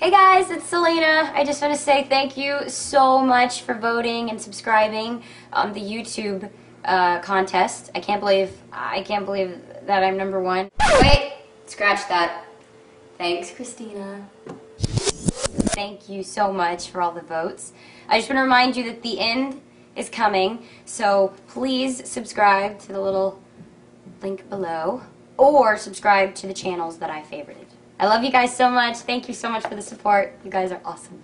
Hey guys, it's Selena. I just want to say thank you so much for voting and subscribing on the YouTube uh, contest. I can't believe I can't believe that I'm number one. Wait, scratch that. Thanks, Christina. Thank you so much for all the votes. I just want to remind you that the end is coming, so please subscribe to the little link below or subscribe to the channels that I favorited. I love you guys so much. Thank you so much for the support. You guys are awesome.